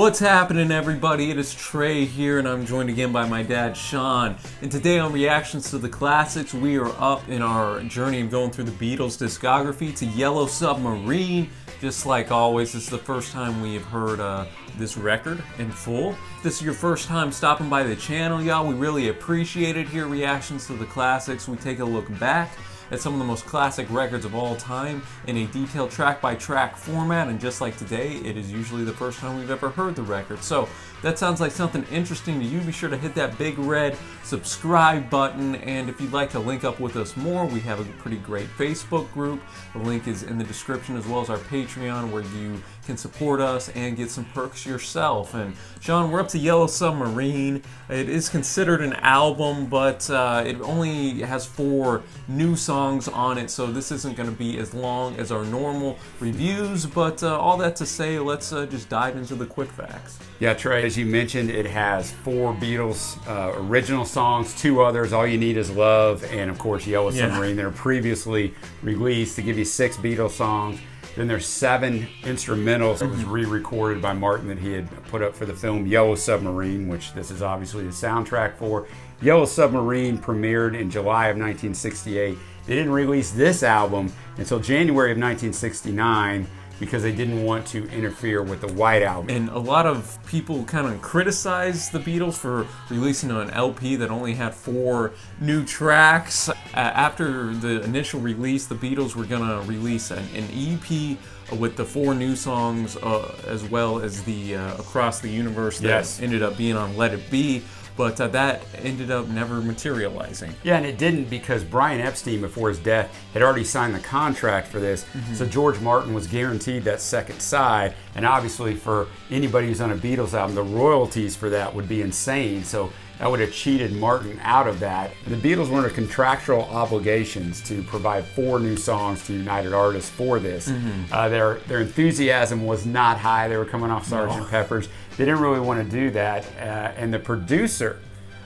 What's happening, everybody? It is Trey here, and I'm joined again by my dad, Sean. And today, on Reactions to the Classics, we are up in our journey of going through the Beatles' discography to Yellow Submarine. Just like always, this is the first time we have heard uh, this record in full. If this is your first time stopping by the channel, y'all, we really appreciate it here. Reactions to the Classics, we take a look back at some of the most classic records of all time in a detailed track by track format. And just like today, it is usually the first time we've ever heard the record. So that sounds like something interesting to you. Be sure to hit that big red subscribe button. And if you'd like to link up with us more, we have a pretty great Facebook group. The link is in the description as well as our Patreon where you can support us and get some perks yourself. And Sean, we're up to Yellow Submarine. It is considered an album, but uh, it only has four new songs on it, so this isn't going to be as long as our normal reviews. But uh, all that to say, let's uh, just dive into the quick facts. Yeah, Trey, as you mentioned, it has four Beatles uh, original songs, two others, All You Need Is Love, and of course Yellow Yeah. Submarine that are previously released to give you six Beatles songs. Then there's seven instrumentals that was re-recorded by Martin that he had put up for the film Yellow Submarine, which this is obviously the soundtrack for. Yellow Submarine premiered in July of 1968. They didn't release this album until January of 1969 because they didn't want to interfere with the White Album. And a lot of people kind of criticized the Beatles for releasing an LP that only had four new tracks. Uh, after the initial release, the Beatles were going to release an, an EP with the four new songs uh, as well as the uh, Across the Universe that Yes. ended up being on Let It Be. But uh, that ended up never materializing. Yeah, and it didn't because Brian Epstein, before his death, had already signed the contract for this. So George Martin was guaranteed that second side. And obviously, for anybody who's on a Beatles album, the royalties for that would be insane. So that would have cheated Martin out of that. The Beatles were under contractual obligations to provide four new songs to United Artists for this. Uh, their their enthusiasm was not high. They were coming off Sgt. Pepper's. They didn't really want to do that. Uh, and the producer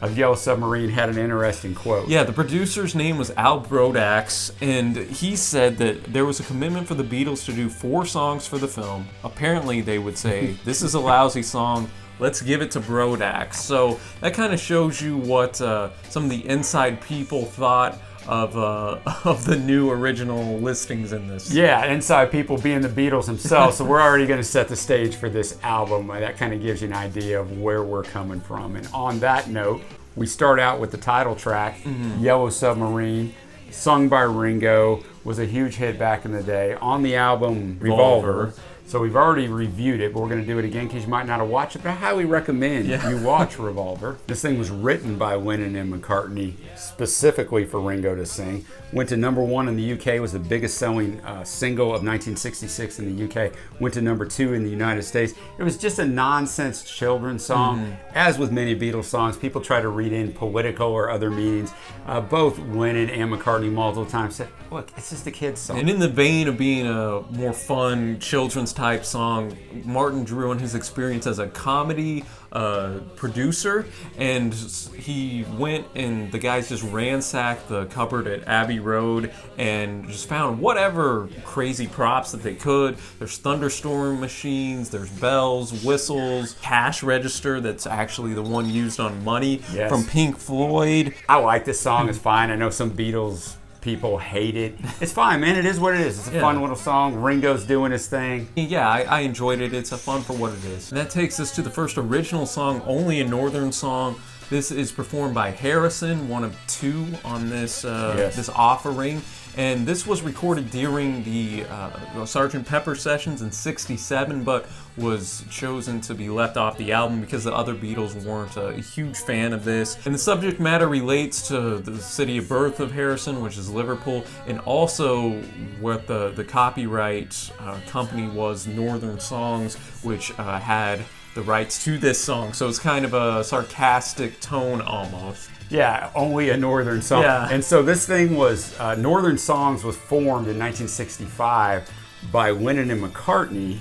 of Yellow Submarine had an interesting quote. Yeah, the producer's name was Al Brodax, and he said that there was a commitment for the Beatles to do four songs for the film. Apparently, they would say, This is a lousy song. Let's give it to Brodax. So that kind of shows you what uh, some of the inside people thought of uh, of the new original listings in this. Yeah, inside people being the Beatles themselves. so we're already going to set the stage for this album. Uh, That kind of gives you an idea of where we're coming from. And on that note, we start out with the title track, Yellow Submarine, sung by Ringo, was a huge hit back in the day. On the album Revolver. Revolver. So we've already reviewed it, but we're going to do it again because you might not have watched it. But I highly recommend Yeah. you watch Revolver. This thing was written by Lennon and McCartney specifically for Ringo to sing. Went to number one in the UK, was the biggest selling uh, single of 1966 in the UK. Went to number two in the United States. It was just a nonsense children's song. As with many Beatles songs, people try to read in political or other meanings. Uh, both Lennon and McCartney multiple times said, look, it's just a kid's song. And in the vein of being a more fun children's type song, Martin drew on his experience as a comedy uh, producer, and he went and the guys just ransacked the cupboard at Abbey Road and just found whatever crazy props that they could. There's thunderstorm machines, there's bells, whistles, cash register that's actually the one used on Money Yes. from Pink Floyd. I like this song. It's fine. I know some Beatles people hate it. It's fine, man. It is what it is. It's a Yeah. fun little song. Ringo's doing his thing. Yeah, I, I enjoyed it. It's a fun for what it is. And that takes us to the first original song, only a northern song. This is performed by Harrison, one of two on this uh, Yes. this offering. And this was recorded during the uh, Sgt. Pepper sessions in '67, but was chosen to be left off the album because the other Beatles weren't a huge fan of this. And the subject matter relates to the city of birth of Harrison, which is Liverpool, and also what the, the copyright uh, company was Northern Songs, which uh, had the rights to this song. So it's kind of a sarcastic tone almost. Yeah, only a Northern song. Yeah. And so this thing was uh, Northern Songs was formed in 1965 by Lennon and McCartney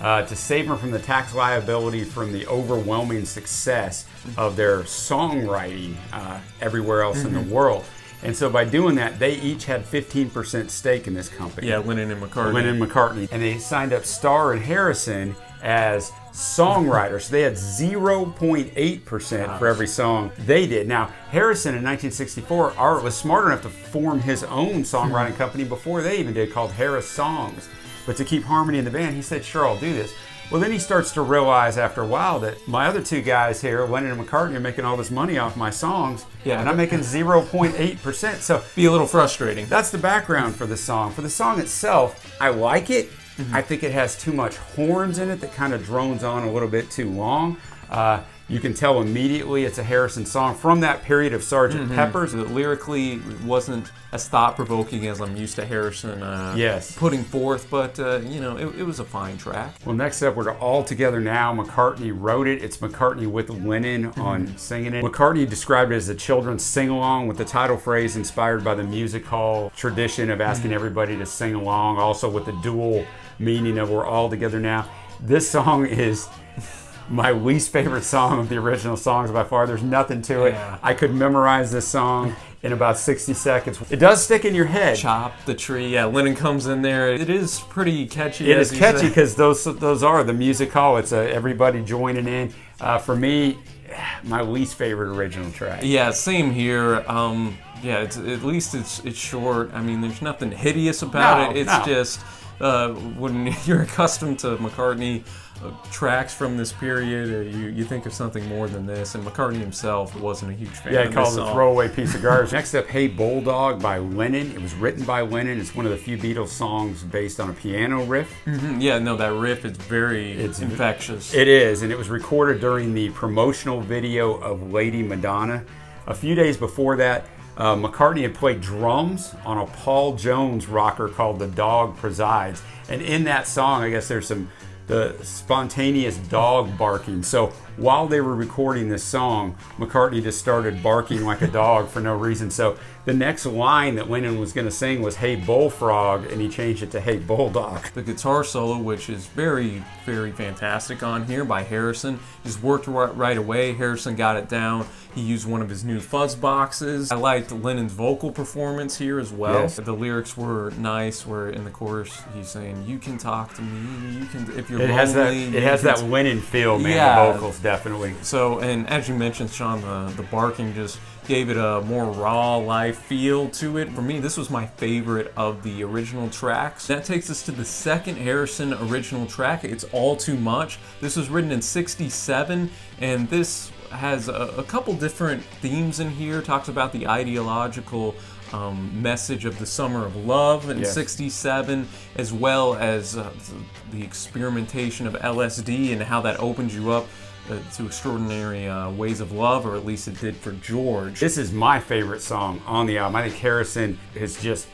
uh, to save them from the tax liability from the overwhelming success of their songwriting uh, everywhere else in the world. And so by doing that, they each had 15% stake in this company. Yeah, Lennon and McCartney. Lennon and McCartney. And they signed up Starr and Harrison as songwriters. So they had 0.8% for every song they did. Now, Harrison in 1964 Art was smart enough to form his own songwriting hmm. company before they even did called Harrisongs. But to keep harmony in the band, he said, sure, I'll do this. Well, then he starts to realize after a while that my other two guys here, Lennon and McCartney, are making all this money off my songs, Yeah. and I'm making 0.8%. So Be a little frustrating. that's the background for the song. For the song itself, I like it. I think it has too much horns in it that kind of drones on a little bit too long. Uh, you can tell immediately it's a Harrison song from that period of Sergeant Pepper's. It lyrically wasn't as thought provoking as I'm used to Harrison uh, Yes. putting forth, but uh, you know, it, it was a fine track. Well, next up, we're All Together Now. McCartney wrote it. It's McCartney with Lennon on singing it. McCartney described it as a children's sing along with the title phrase inspired by the music hall tradition of asking everybody to sing along, also with the dual meaning of We're All Together Now. This song is my least favorite song of the original songs by far. There's nothing to it. Yeah. I could memorize this song in about 60 seconds. It does stick in your head. Chop the tree. Yeah, Lennon comes in there. It is pretty catchy. It is catchy because those those are the music hall. It's uh, everybody joining in. Uh, for me, my least favorite original track. Yeah, same here. Um, yeah, it's, at least it's it's short. I mean, there's nothing hideous about No, it. It's no. just uh, when you're accustomed to McCartney uh, tracks from this period, uh, you you think of something more than this. And McCartney himself wasn't a huge fan. Yeah, of he called it a throwaway piece of garbage. Next up, Hey Bulldog by Lennon. It was written by Lennon. It's one of the few Beatles songs based on a piano riff. Mhm, Yeah, no, that riff is very It's- infectious. It is, and it was recorded during the promotional video of Lady Madonna. A few days before that, uh, McCartney had played drums on a Paul Jones rocker called The Dog Presides. And in that song, I guess there's some the spontaneous dog barking. So while they were recording this song, McCartney just started barking like a dog for no reason. So the next line that Lennon was going to sing was "Hey Bullfrog," and he changed it to "Hey Bulldog." The guitar solo, which is very, very fantastic on here by Harrison, just worked right, right away. Harrison got it down. He used one of his new fuzz boxes. I liked Lennon's vocal performance here as well. Yes. The lyrics were nice. Where in the chorus he's saying, "You can talk to me. You can if you're It has that. lonely." It has that Lennon feel, man. Yeah. The vocals definitely. So, and as you mentioned, Sean, the, the barking just gave it a more raw live feel to it. For me, this was my favorite of the original tracks. That takes us to the second Harrison original track. It's All Too Much. This was written in 67, and this has a, a couple different themes in here. Talks about the ideological um, message of the summer of love in Yes. 67, as well as uh, the experimentation of LSD and how that opens you up to extraordinary uh, ways of love, or at least it did for George. This is my favorite song on the album. I think Harrison is just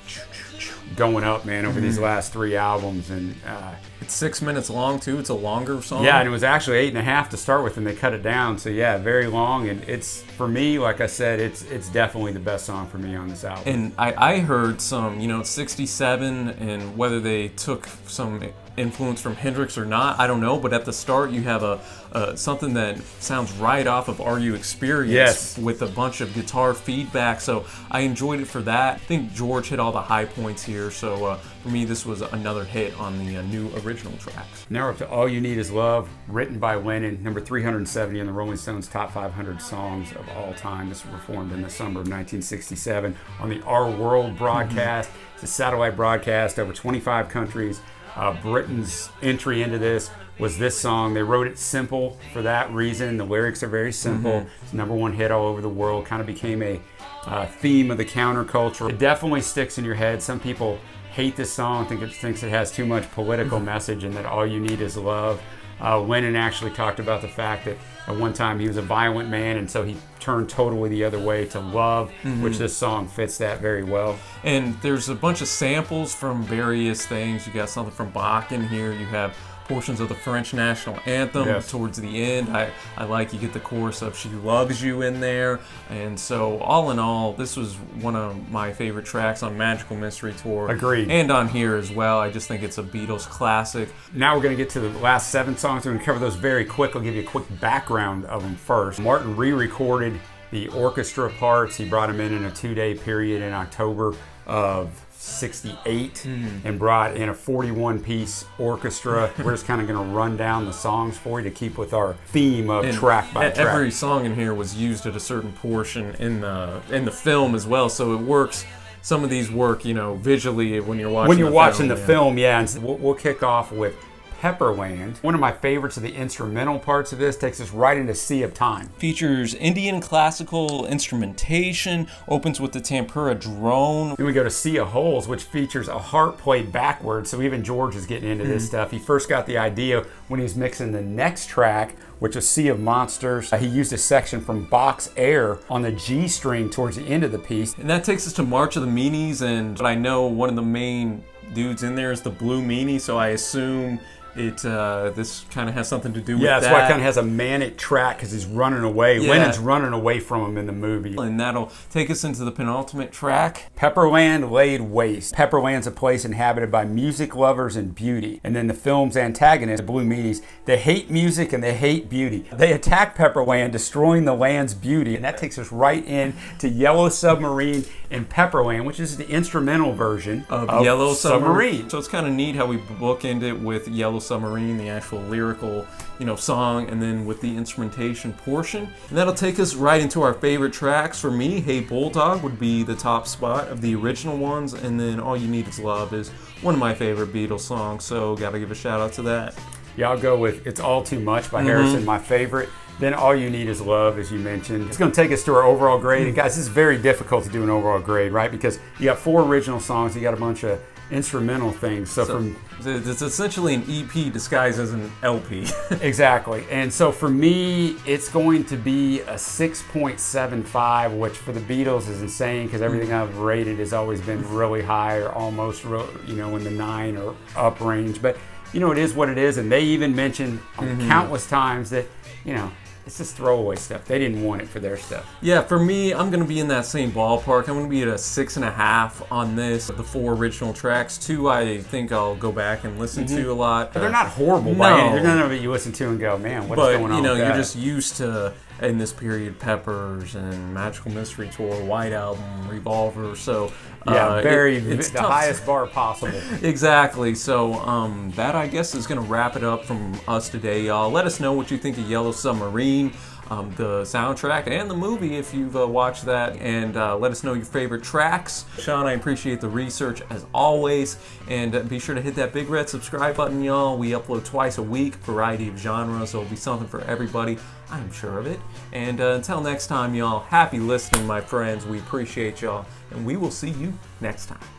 going up, man, over Mm-hmm. these last three albums, and uh, It's six minutes long too. It's a longer song. yeah, and it was actually eight and a half to start with, and they cut it down. So yeah, very long, and it's for me, like I said, it's it's definitely the best song for me on this album. And I, I heard some, you know, 67, and whether they took some influence from Hendrix or not, I don't know. But at the start, you have a, a something that sounds right off of "Are You Experienced" Yes. with a bunch of guitar feedback. So I enjoyed it for that. I think George hit all the high points here. So uh, for me, this was another hit on the uh, new original tracks. Now we're up to All You Need Is Love, written by Lennon, number 370 in the Rolling Stones top 500 songs of all time. This was performed in the summer of 1967 on the Our World broadcast. It's a satellite broadcast over 25 countries. Uh, Britain's entry into this was this song. They wrote it simple for that reason. The lyrics are very simple. It's number one hit all over the world. Kind of became a uh, theme of the counterculture. It definitely sticks in your head. Some people hate this song, think it thinks it has too much political message, and that all you need is love. Uh, Lennon actually talked about the fact that at one time he was a violent man, and so he turned totally the other way to love, which this song fits that very well. And there's a bunch of samples from various things. You got something from Bach in here. You have portions of the French national anthem Yes. towards the end. I, I like you get the chorus of She Loves You in there. And so, all in all, this was one of my favorite tracks on Magical Mystery Tour. Agreed. And on here as well. I just think it's a Beatles classic. Now we're going to get to the last seven songs. We're going to cover those very quick. I'll give you a quick background of them first. Martin re recorded the orchestra parts. He brought them in in a two day period in October of 68 Mm-hmm. and brought in a 41 piece orchestra. We're just kind of going to run down the songs for you to keep with our theme of And track by e- track. Every song in here was used at a certain portion in the in the film as well, so it works. Some of these work, you know, visually when you're watching. when you're the watching film, the yeah. film, yeah, and we'll, we'll kick off with Pepperland. One of my favorites of the instrumental parts of this takes us right into Sea of Time. Features Indian classical instrumentation. Opens with the tanpura drone. Then we go to Sea of Holes, which features a harp played backwards. So even George is getting into Hmm. this stuff. He first got the idea when he was mixing the next track, which was Sea of Monsters. Uh, he used a section from Bach's Air on the G string towards the end of the piece. And that takes us to March of the Meanies, and I know one of the main dudes in there is the Blue Meanie, so I assume it uh, this kind of has something to do with Yeah, that. that's why it kind of has a manic track because he's running away. Yeah. Lennon's running away from him in the movie. and that'll take us into the penultimate track. Pepperland laid waste. Pepperland's a place inhabited by music lovers and beauty. And then the film's antagonist, the Blue Meanies, they hate music and they hate beauty. They attack Pepperland, destroying the land's beauty. And that takes us right in to Yellow Submarine and Pepperland, which is the instrumental version of, Yellow Submarine. So it's kind of neat how we bookend it with Yellow Submarine, the actual lyrical, you know, song, and then with the instrumentation portion. And that'll take us right into our favorite tracks. For me, Hey Bulldog would be the top spot of the original ones, and then All You Need Is Love is one of my favorite Beatles songs. So gotta give a shout out to that. Yeah, I'll go with It's All Too Much by Mm-hmm. Harrison, my favorite. Then All You Need Is Love, as you mentioned. It's going to take us to our overall grade. And guys, this is very difficult to do an overall grade, right? Because you got four original songs, you got a bunch of instrumental things. So, from It's essentially an EP disguised as an LP. exactly, and so for me, it's going to be a six point seven five, which for the Beatles is insane because everything mm. I've rated has always been mm. really high or almost, real, you know, in the nine or up range. But you know, it is what it is, and they even mentioned on mm-hmm. countless times that you know. It's just throwaway stuff. They didn't want it for their stuff. Yeah, for me, I'm gonna be in that same ballpark. I'm gonna be at a six and a half on this. The four original tracks, two I think I'll go back and listen to mm-hmm. a lot. But they're not horrible No. by any. They're none of it you listen to and go, man, what's but going on? you know, you're that?" just used to in this period Peppers and Magical Mystery Tour, White Album, Revolver. So yeah, uh, very it- it's the tough. highest bar possible. Exactly. So um, that I guess is going to wrap it up from us today, y'all. Let us know what you think of Yellow Submarine, um, the soundtrack, and the movie if you've uh, watched that, and uh, let us know your favorite tracks. Sean, I appreciate the research as always, and uh, be sure to hit that big red subscribe button, y'all. We upload twice a week, variety of genres, so it'll be something for everybody. I'm sure of it. And uh, until next time, y'all, happy listening, my friends. We appreciate y'all, and we will see you next time.